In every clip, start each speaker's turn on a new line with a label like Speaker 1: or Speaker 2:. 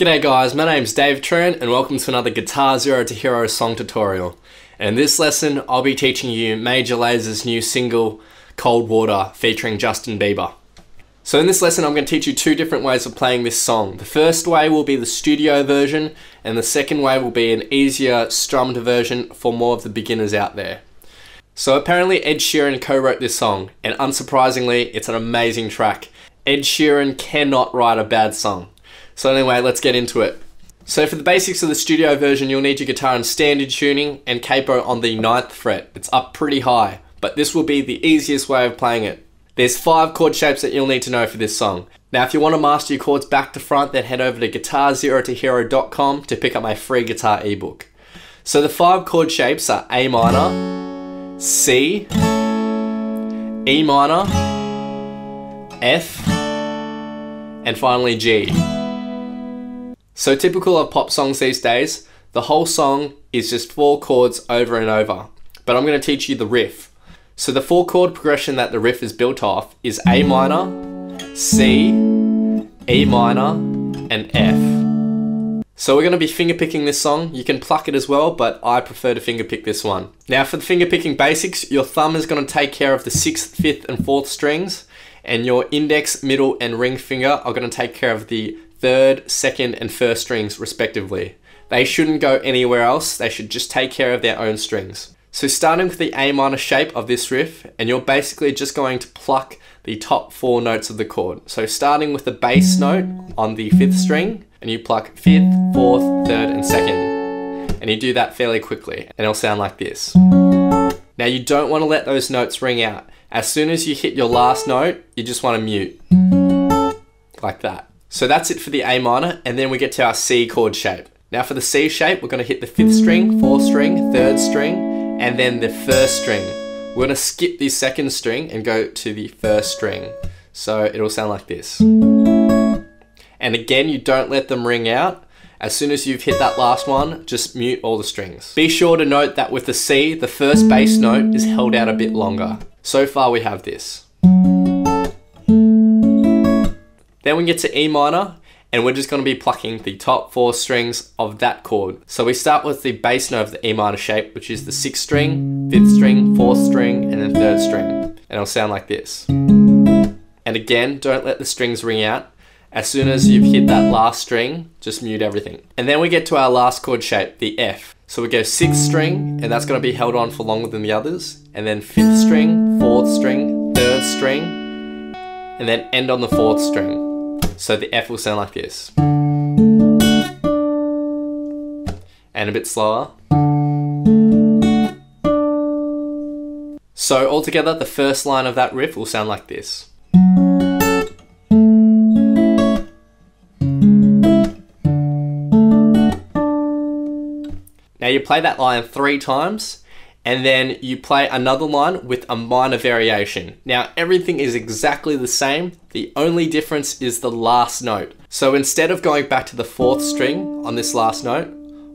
Speaker 1: G'day guys, my name's Dave Trent and welcome to another Guitar Zero to Hero song tutorial. In this lesson, I'll be teaching you Major Lazer's new single, Cold Water, featuring Justin Bieber. So in this lesson, I'm going to teach you two different ways of playing this song. The first way will be the studio version, and the second way will be an easier strummed version for more of the beginners out there. So apparently Ed Sheeran co-wrote this song, and unsurprisingly, it's an amazing track. Ed Sheeran cannot write a bad song. So anyway, let's get into it. So for the basics of the studio version, you'll need your guitar in standard tuning and capo on the 9th fret. It's up pretty high, but this will be the easiest way of playing it. There's five chord shapes that you'll need to know for this song. Now if you want to master your chords back to front, then head over to guitarzerotohero.com to pick up my free guitar ebook. So the five chord shapes are A minor, C, E minor, F, and finally G. So typical of pop songs these days, the whole song is just four chords over and over. But I'm going to teach you the riff. So the four chord progression that the riff is built off is A minor, C, E minor, and F. So we're going to be fingerpicking this song. You can pluck it as well, but I prefer to fingerpick this one. Now for the fingerpicking basics, your thumb is going to take care of the 6th, 5th, and 4th strings, and your index, middle, and ring finger are going to take care of the third, second, and first strings respectively. They shouldn't go anywhere else, they should just take care of their own strings. So starting with the A minor shape of this riff, and you're basically just going to pluck the top four notes of the chord. So starting with the bass note on the fifth string, and you pluck fifth, fourth, third, and second. And you do that fairly quickly, and it'll sound like this. Now you don't want to let those notes ring out. As soon as you hit your last note, you just want to mute. Like that. So that's it for the A minor, and then we get to our C chord shape. Now for the C shape, we're going to hit the fifth string, fourth string, third string, and then the first string. We're going to skip the second string and go to the first string. So it'll sound like this. And again, you don't let them ring out. As soon as you've hit that last one, just mute all the strings. Be sure to note that with the C, the first bass note is held out a bit longer. So far we have this. Then we get to E minor, and we're just going to be plucking the top four strings of that chord. So we start with the bass note of the E minor shape, which is the sixth string, fifth string, fourth string, and then third string. And it'll sound like this. And again, don't let the strings ring out. As soon as you've hit that last string, just mute everything. And then we get to our last chord shape, the F. So we go sixth string, and that's going to be held on for longer than the others. And then fifth string, fourth string, third string, and then end on the fourth string. So the F will sound like this. And a bit slower. So altogether, the first line of that riff will sound like this. Now you play that line three times and then you play another line with a minor variation. Now everything is exactly the same, the only difference is the last note. So instead of going back to the fourth string on this last note,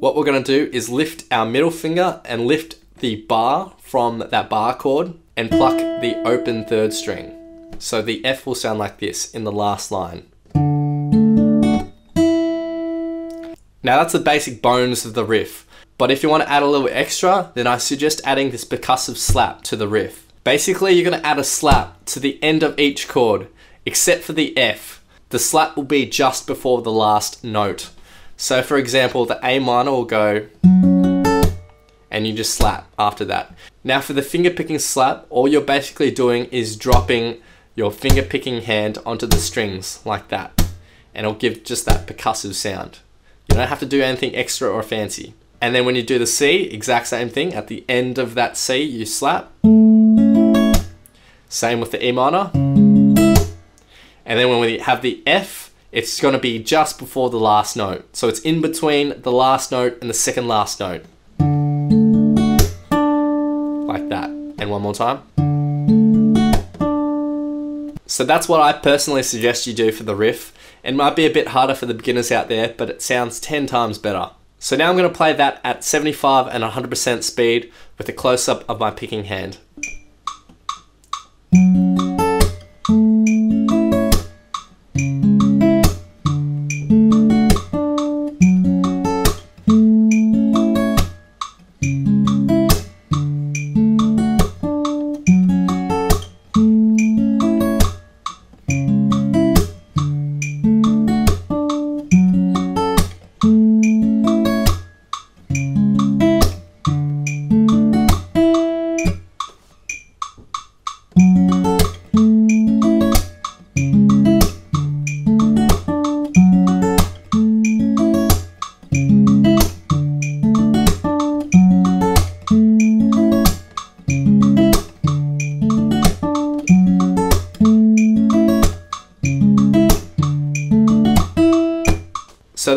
Speaker 1: what we're going to do is lift our middle finger and lift the bar from that bar chord and pluck the open third string. So the F will sound like this in the last line. Now that's the basic bones of the riff. But if you want to add a little extra, then I suggest adding this percussive slap to the riff. Basically, you're going to add a slap to the end of each chord, except for the F. The slap will be just before the last note. So for example, the A minor will go, and you just slap after that. Now for the finger picking slap, all you're basically doing is dropping your finger picking hand onto the strings like that. And it'll give just that percussive sound. You don't have to do anything extra or fancy. And then when you do the C, exact same thing. At the end of that C, you slap. Same with the E minor. And then when we have the F, it's going to be just before the last note. So it's in between the last note and the second last note. Like that. And one more time. So that's what I personally suggest you do for the riff. It might be a bit harder for the beginners out there, but it sounds 10 times better. So now I'm going to play that at 75 and 100% speed with a close-up of my picking hand.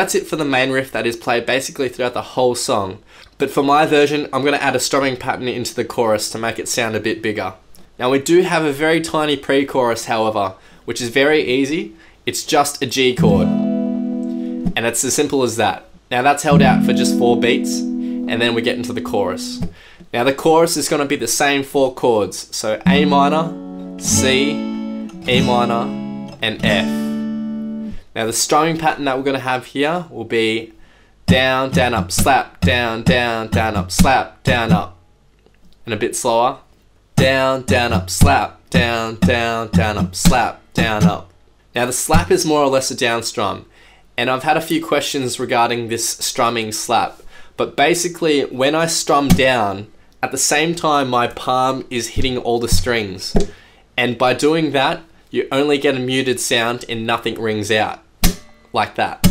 Speaker 1: That's it for the main riff that is played basically throughout the whole song. But for my version, I'm going to add a strumming pattern into the chorus to make it sound a bit bigger. Now we do have a very tiny pre-chorus however, which is very easy. It's just a G chord. And it's as simple as that. Now that's held out for just four beats, and then we get into the chorus. Now the chorus is going to be the same four chords. So A minor, C, E minor, and F. Now the strumming pattern that we're going to have here will be down, down, up, slap, down, down, down, up, slap, down, up. And a bit slower. Down, down, up, slap, down, down, down, up, slap, down, up. Now the slap is more or less a down strum. And I've had a few questions regarding this strumming slap. But basically, when I strum down, at the same time my palm is hitting all the strings. And by doing that, you only get a muted sound and nothing rings out. Like that.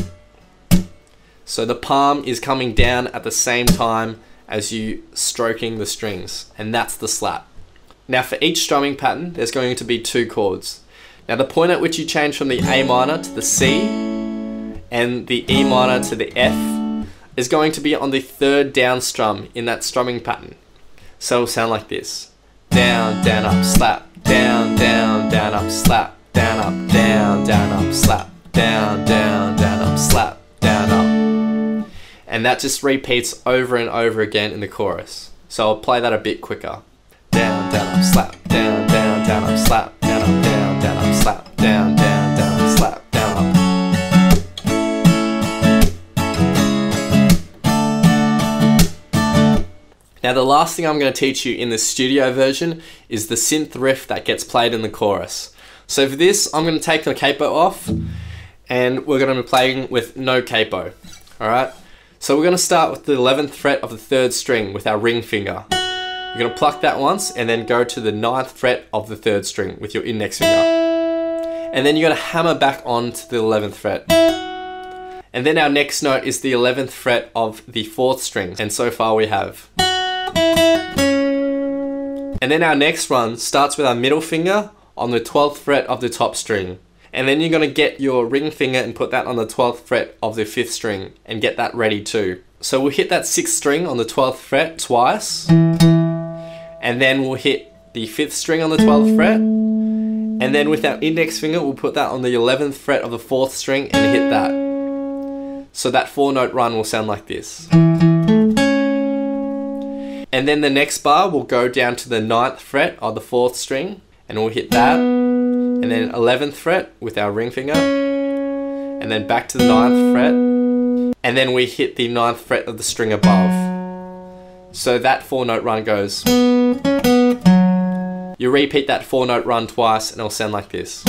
Speaker 1: So the palm is coming down at the same time as you stroking the strings, and that's the slap. Now for each strumming pattern, there's going to be two chords. Now the point at which you change from the A minor to the C and the E minor to the F is going to be on the third down strum in that strumming pattern. So it'll sound like this. Down, down, up, slap, down, down, down, up, slap, down, up, down, down, up, slap, down, down, down, up, slap, down, up. And that just repeats over and over again in the chorus. So I'll play that a bit quicker. Down, down, up, slap, down, down, down, up, slap, down, up, down, down, up, slap, down, down, down, up, slap, down, up. Now the last thing I'm going to teach you in the studio version is the synth riff that gets played in the chorus. So for this, I'm going to take the capo off and we're going to be playing with no capo. Alright? So we're going to start with the 11th fret of the 3rd string with our ring finger. You're going to pluck that once and then go to the 9th fret of the 3rd string with your index finger. And then you're going to hammer back onto the 11th fret. And then our next note is the 11th fret of the 4th string. And so far we have. And then our next one starts with our middle finger on the 12th fret of the top string. And then you're going to get your ring finger and put that on the 12th fret of the 5th string and get that ready too. So we'll hit that 6th string on the 12th fret twice. And then we'll hit the 5th string on the 12th fret. And then with our index finger, we'll put that on the 11th fret of the 4th string and hit that. So that 4 note run will sound like this. And then the next bar will go down to the 9th fret of the 4th string and we'll hit that. And then mm. 11th fret with our ring finger. And then back to the 9th fret. And then we hit the 9th fret of the string above. So that 4 note run goes. You repeat that 4 note run twice and it'll sound like this.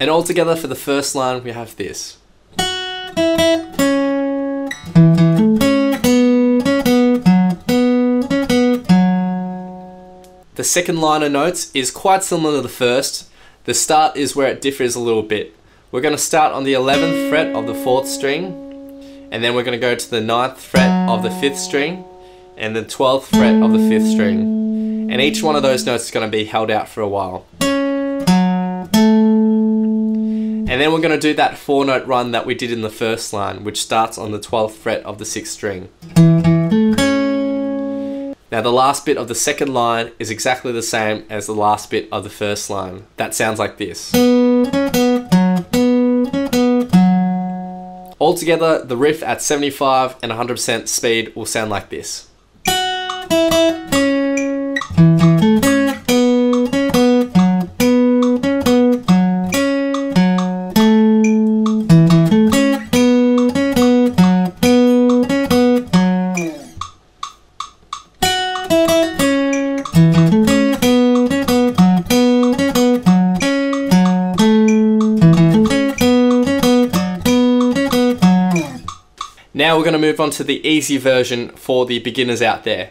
Speaker 1: And altogether for the first line we have this. The second line of notes is quite similar to the first. The start is where it differs a little bit. We're going to start on the 11th fret of the 4th string, and then we're going to go to the 9th fret of the 5th string, and the 12th fret of the 5th string. And each one of those notes is going to be held out for a while. And then we're going to do that 4 note run that we did in the first line, which starts on the 12th fret of the 6th string. Now the last bit of the second line is exactly the same as the last bit of the first line. That sounds like this. Altogether, the riff at 75 and 100% speed will sound like this. We're going to move on to the easy version for the beginners out there.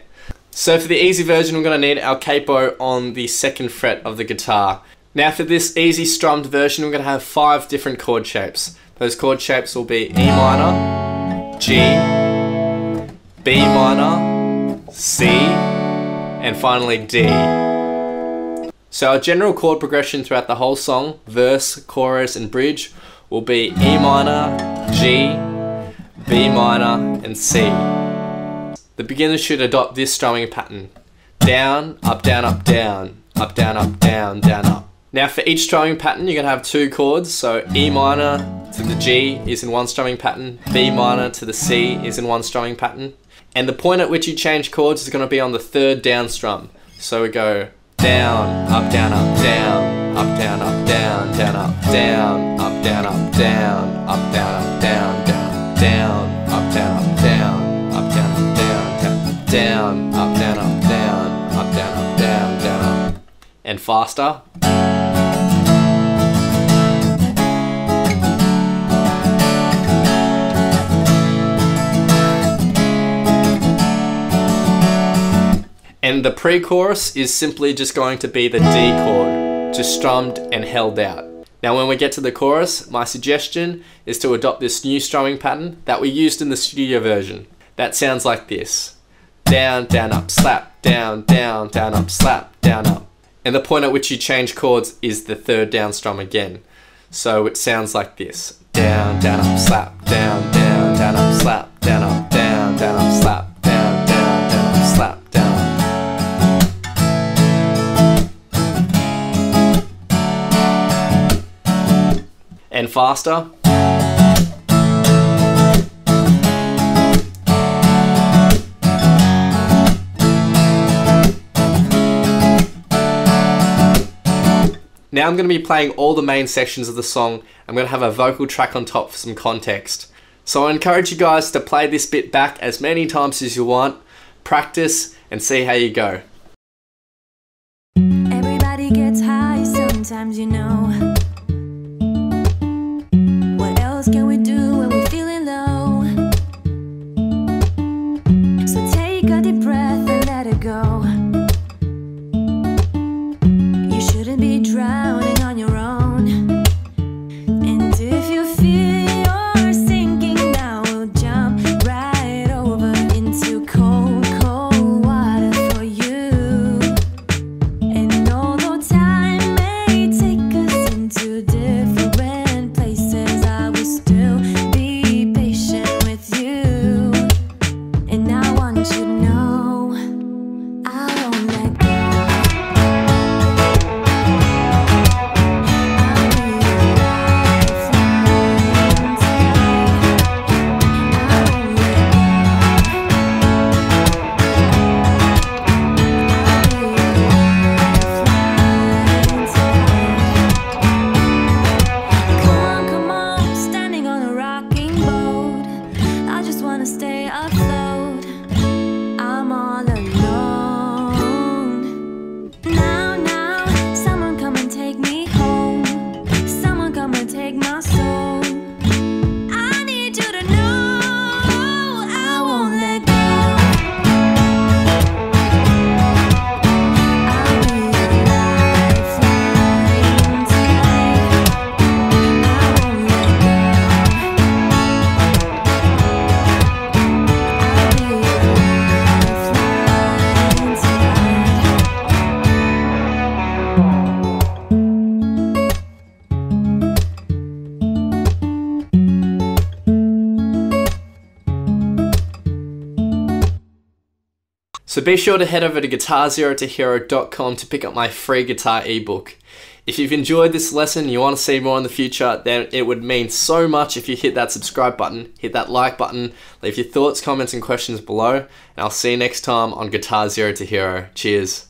Speaker 1: So for the easy version, we're going to need our capo on the second fret of the guitar. Now for this easy strummed version, we're going to have five different chord shapes. Those chord shapes will be E minor, G, B minor, C, and finally D. So our general chord progression throughout the whole song, verse, chorus, and bridge, will be E minor, G, B minor, and C. The beginner should adopt this strumming pattern. Down, up, down, up, down, up, down, up, down, down, up. Now for each strumming pattern, you're gonna have two chords. So E minor to the G is in one strumming pattern, B minor to the C is in one strumming pattern. And the point at which you change chords is gonna be on the third down strum. So we go down, up, down, up, down, up, down, up, down, down, up, down, up, down, up, down, up, down, up, down, down, up, down, up, down, up, down, up, down, down, down, up, down, up, down, up, down, up, down, down, up. And faster. And the pre-chorus is simply just going to be the D chord, just strummed and held out. Now when we get to the chorus, my suggestion is to adopt this new strumming pattern that we used in the studio version. That sounds like this. Down, down, up, slap, down, down, down, up, slap, down, up. And the point at which you change chords is the third down strum again. So it sounds like this. Down, down, up, slap, down, down, down, up, slap, down, up, down, down, up, slap, And faster. Now I'm going to be playing all the main sections of the song. I'm going to have a vocal track on top for some context. So I encourage you guys to play this bit back as many times as you want, practice, and see how you go.
Speaker 2: Everybody gets high sometimes, you know. Take a want you to know
Speaker 1: So be sure to head over to guitarzero2hero.com to pick up my free guitar ebook. If you've enjoyed this lesson and you want to see more in the future, then it would mean so much if you hit that subscribe button, hit that like button, leave your thoughts, comments, and questions below, and I'll see you next time on Guitar Zero to Hero. Cheers.